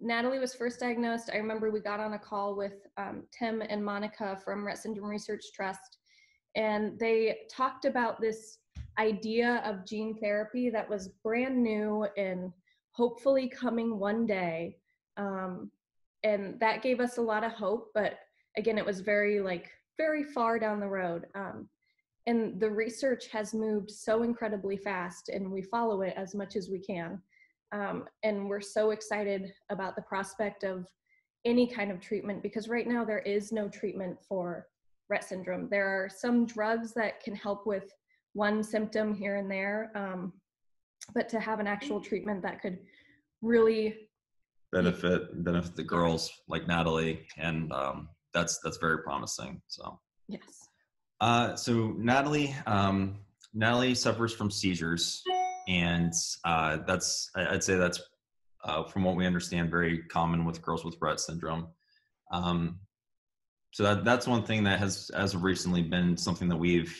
Natalie was first diagnosed, I remember we got on a call with um, Tim and Monica from Rett Syndrome Research Trust, and they talked about this idea of gene therapy that was brand new and hopefully coming one day. Um, and that gave us a lot of hope, but again, it was very like very far down the road. Um, and the research has moved so incredibly fast, and we follow it as much as we can. Um, and we're so excited about the prospect of any kind of treatment because right now there is no treatment for Rett syndrome. There are some drugs that can help with one symptom here and there, um, but to have an actual treatment that could really benefit benefit the girls like Natalie, and um, that's that's very promising. So yes. Uh, so Natalie, um, Natalie suffers from seizures and uh, that's I'd say that's uh, from what we understand very common with girls with Rett syndrome. Um, so that that's one thing that has as of recently been something that we've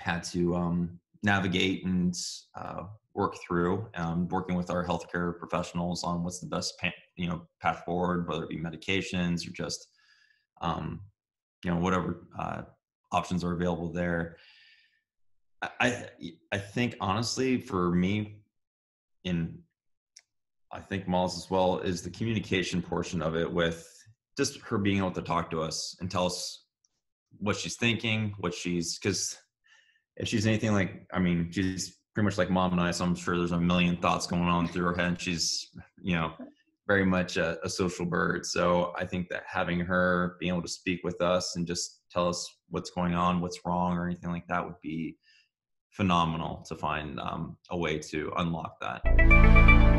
had to um, navigate and uh, work through, um, working with our healthcare professionals on what's the best pa- you know path forward, whether it be medications or just um, you know whatever uh, options are available there. I I think honestly for me, in I think Molls as well is the communication portion of it with just her being able to talk to us and tell us what she's thinking, what she's because if she's anything like I mean she's pretty much like mom and I, so I'm sure there's a million thoughts going on through her head. And she's you know very much a, a social bird. So I think that having her being able to speak with us and just tell us what's going on, what's wrong, or anything like that would be phenomenal to find um, a way to unlock that.